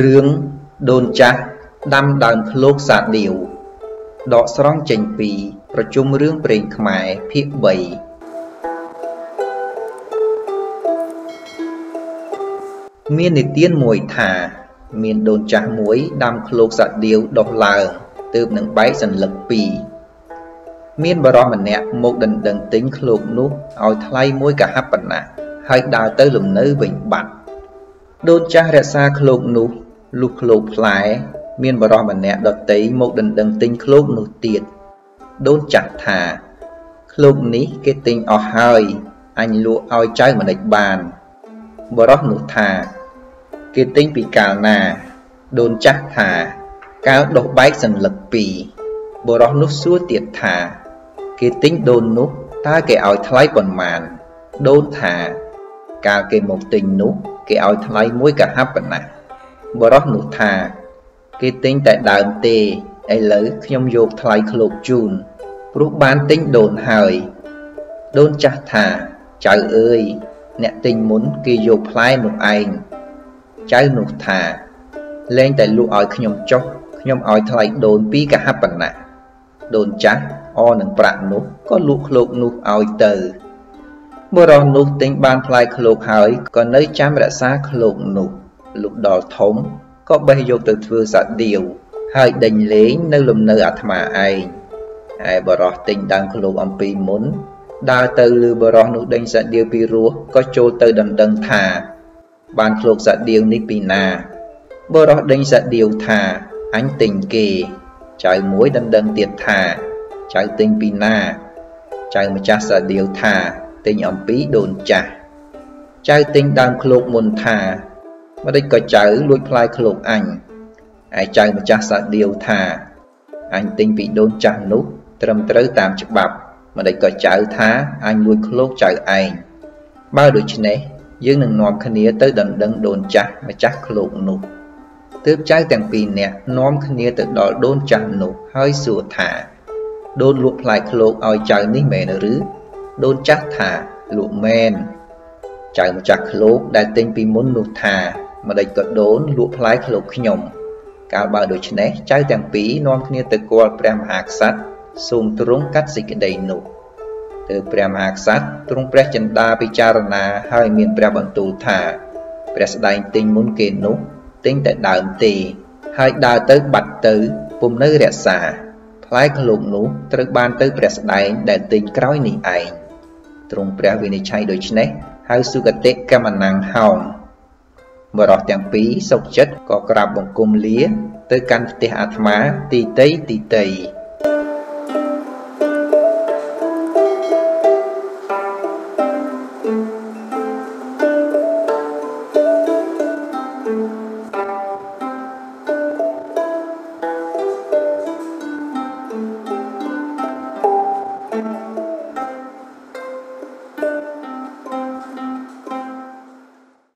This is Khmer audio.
រឿងដូនចាស់ដាំដើមឃ្លោកសាដៀវដកស្រង់ចេញពី ប្រជុំរឿងព្រេងខ្មែរភាគ3មាននិទានមួយថា មានដូនចាស់មួយដាំឃ្លោកសាដៀវដុះឡើងទើបនឹងបែកសន្លឹកពីរមានបរិសម្នាក់មកដណ្ដឹងទិញឃ្លោកនោះឲ្យថ្លៃមួយកហបណៈហើយដើរទៅលំនៅវិញបាត់ ដូនចាស់រក្សាឃ្លោកនោះលុះឃ្លោកផ្លែមានបរិសម្នាក់ដតីមកដណ្ដឹងទិញឃ្លោកនោះទៀតដូនចាស់ថាឃ្លោកនេះគេទិញអស់ហើយអញលក់ឲ្យចៅម្ដេចបានបរិសនោះថា គេទិញពីកាលណា ដូនចាស់ថាកាលដុះបែកសន្លឹកពីរបរិសនោះសួរទៀតថា គេទិញដូននោះតើគេឲ្យថ្លៃប៉ុន្មានដូនថា កាលគេមកទិញនោះ គេឲ្យថ្លៃមួយកហបណៈបរោះនោះថា គេទិញតែដើមទេឥឡូវខ្ញុំយកថ្លៃឃ្លោកជូនព្រោះបានទិញដូនហើយ ដូនចាស់ថាចៅអើយអ្នកទិញមុនគេយកផ្លែនោះឯងចៅនោះថាលែងតែលក់ឲ្យខ្ញុំចុះខ្ញុំឲ្យថ្លៃដូនពីកហបណៈដូនចាស់អនឹងប្រាក់នោះក៏លក់ឃ្លោកនោះឲ្យទៅ បុរសនោះទិញបានផ្លែឃ្លោកហើយក៏នៅចាំរក្សាឃ្លោកនោះលុះដល់ធំក៏បេះយកទៅធ្វើសាដៀវហើយដេញលេងនៅលំនៅអាត្មាឯងហើយបរោះទិញដើមឃ្លោកអំពីមុនដើរទៅលឺបរោះនោះដេញសាដៀវពីរោះក៏ចូលទៅដណ្ដឹងថា បានឃ្លោកសាដៀវនេះពីណាបរោះដេញសាដៀវថាអញទិញគេចៅមួយដណ្ដឹងទៀតថា ចៅទិញពីណា ចៅម្ចាស់សាដៀវថា ទិញអំពីដូនចាស់ចៅទិញដើមឃ្លោកមុនថាម្ដេចក៏ចៅលួចផ្លែឃ្លោកអញឯចៅម្ចាស់សាដៀវថាអញទិញពីដូនចាស់នោះត្រឹមត្រូវតាមច្បាប់ម្ដេចក៏ចៅថាអញលួចឃ្លោកចៅឯងបើដូច្នេះយើងនឹងនាំគ្នាទៅដណ្ដឹងដូនចាស់ម្ចាស់ឃ្លោកនោះទើបចៅទាំងពីរនាក់នាំគ្នាទៅដល់ដូនចាស់នោះហើយសួរថាដូនលក់ផ្លែឃ្លោកឲ្យចៅនេះមែនឬ ដូនចាស់ថាលក់មែនចៅម្ចាស់ឃ្លោកដែលទិញពីមុននោះថាម្ដេចក៏ដូនលក់ផ្លែឃ្លោកខ្ញុំ កាលបើដូច្នេះចៅទាំងពីរនាំគ្នាទៅគាល់ព្រះមហាក្សត្រសូមទ្រង់កាត់សេចក្តីនោះទើបព្រះមហាក្សត្រទ្រង់ព្រះចិន្តាពិចារណាហើយមានព្រះបន្ទូលថាព្រះស្ដែងទិញមុនគេនោះទិញតែដើមទេហើយដើរទៅបាត់ទៅពុំនៅរក្សាផ្លែឃ្លោកនោះត្រូវបានទៅព្រះស្ដែងដែលទិញក្រោយនេះឯង ទ្រង់ព្រះវិនិច្ឆ័យដូច្នេះហៅសុគតិកមណាំងហោមបរោះទាំងពីរសុខចិត្តក៏ក្រាបបង្គំលា ទៅកាន់ផ្ទះអាត្មាទីតីទីតីうん。